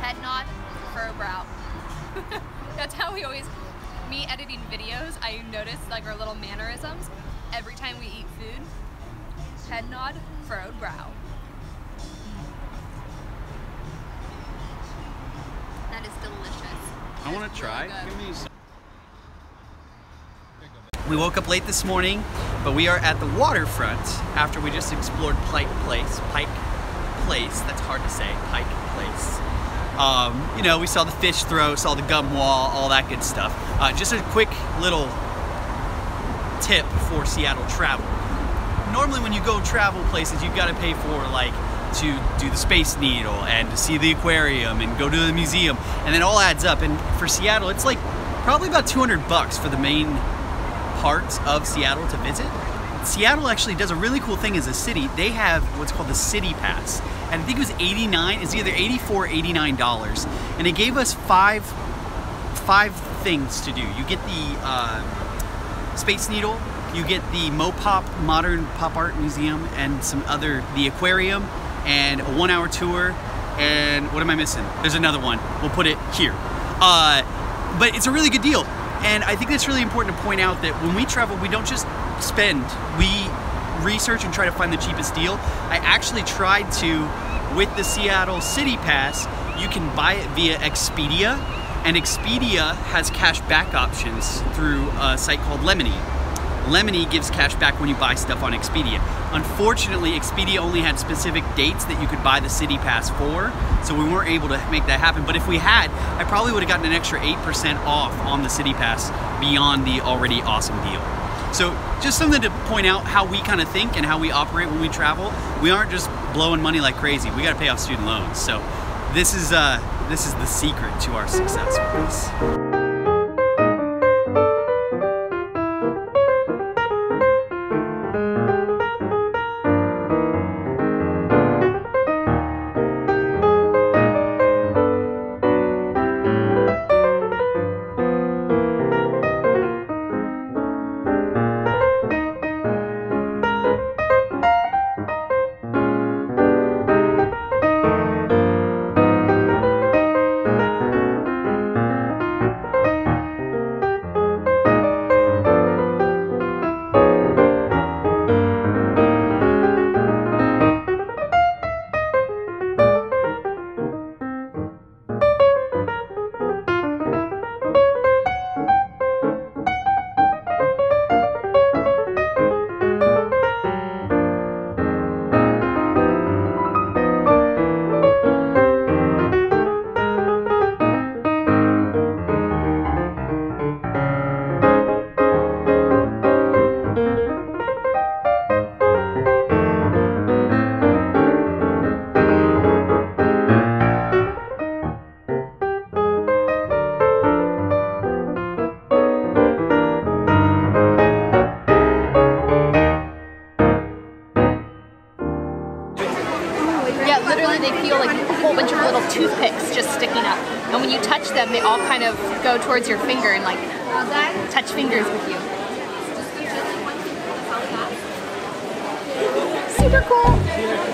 Head nod, furrow brow. That's how we always, me editing videos, I notice like our little mannerisms every time we eat food. Head nod, furrowed brow. That is delicious. I want to try. really. Give me some. We woke up late this morning, but we are at the waterfront after we just explored Pike Place. Pike Place, that's hard to say, Pike Place. Um, you know, we saw the fish throw, saw the gum wall, all that good stuff. Uh, just a quick little tip for Seattle travel. Normally, when you go travel places, you've got to pay for like to do the Space Needle and to see the aquarium and go to the museum, and it all adds up. And for Seattle, it's like probably about 200 bucks for the main parts of Seattle to visit. Seattle actually does a really cool thing as a city. They have what's called the City Pass, and I think it was 89. It's either 84 or 89 dollars, and it gave us five five things to do. You get the uh, Space Needle, you get the Mopop Modern Pop Art Museum, and some other the aquarium, and a one-hour tour. And what am I missing? There's another one. We'll put it here. Uh, but it's a really good deal. And I think it's really important to point out that when we travel, we don't just spend, we research and try to find the cheapest deal. I actually tried to, with the Seattle City Pass, you can buy it via Expedia, and Expedia has cash back options through a site called Lemony. Lemony gives cash back when you buy stuff on Expedia. Unfortunately, Expedia only had specific dates that you could buy the City Pass for, so we weren't able to make that happen. But if we had, I probably would have gotten an extra 8% off on the City Pass beyond the already awesome deal. So just something to point out how we kind of think and how we operate when we travel. We aren't just blowing money like crazy. We got to pay off student loans. So this is uh, this is the secret to our success toothpicks just sticking up. And when you touch them, they all kind of go towards your finger and like touch fingers with you. Super cool.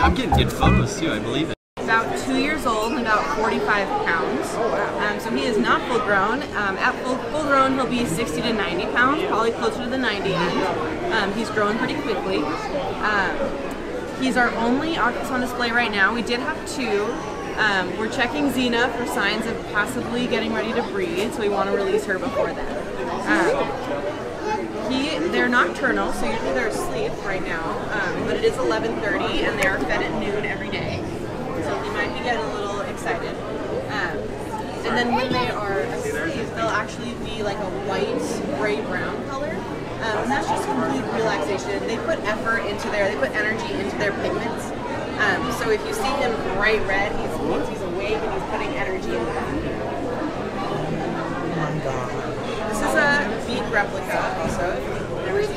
Babe. I mean, I'm getting good photos too. I believe it. about two years old and about 45 pounds. Oh Um, so he is not full grown. Um, at full, full grown, he'll be 60 to 90 pounds, probably closer to the 90 end. Um, he's growing pretty quickly. Um, he's our only octopus on display right now. We did have two. Um, we're checking Xena for signs of possibly getting ready to breed, so we want to release her before then. Nocturnal, so usually they're asleep right now. Um, but it is 11:30, and they are fed at noon every day. So they might be getting a little excited. Um, and then when they are asleep, they'll actually be like a white, gray brown color. Um, and that's just complete relaxation. They put effort into their, they put energy into their pigments. Um, so if you see him bright red, he's means he's awake and he's putting energy into that. This is a beak replica also.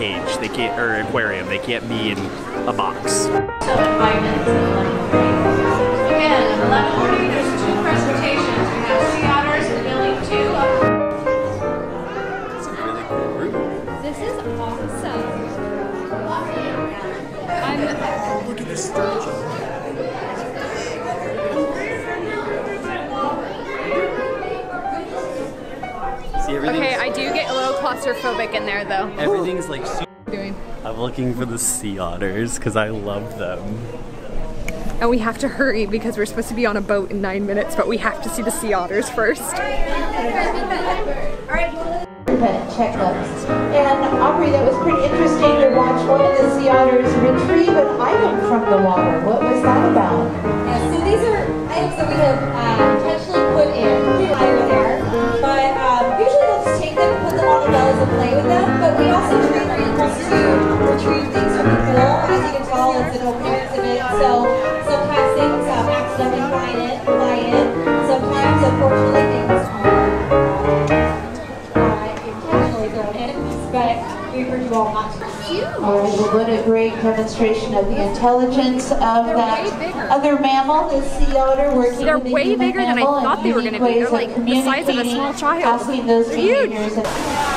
cage. They can't or aquarium. They can't be in a box. So in five minutes, it'll let them breathe. Again, at 11:40, there's two presentations. We have sea otters in building two. up a really cool room. This is awesome. I'm Look at the sturgeon. Okay. I do get a little claustrophobic in there though. Everything's like. su- Doing. I'm looking for the sea otters because I love them. And we have to hurry because we're supposed to be on a boat in nine minutes, but we have to see the sea otters first. event checklist. And Aubrey, that was pretty interesting to watch one of the sea otters retrieve an item from the water. What was that about? Yeah, so these are items that we have uh, put them on the bellies and play with them. But we also train our animals to retrieve things from the pool. As you can tell, it's an open exhibit. So sometimes things um, accidentally fly in, fly in. Sometimes, unfortunately, things are uh, intentionally going in. But we urge you all not to. All right, well, what a great demonstration of the intelligence of that way bigger. other mammal, the sea otter, working They're with the way human bigger than I thought they were gonna be. They're like the size of a small child. Asking those They're huge.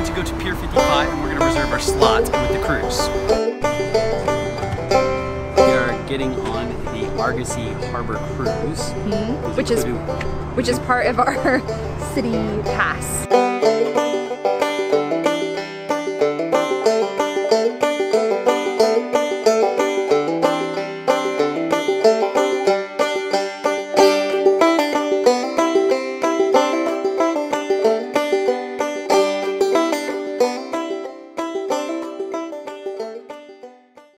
Going to go to Pier 55 and we're going to reserve our slots with the cruise. We are getting on the Argosy Harbor Cruise, mm-hmm. Which is which is part of our city pass.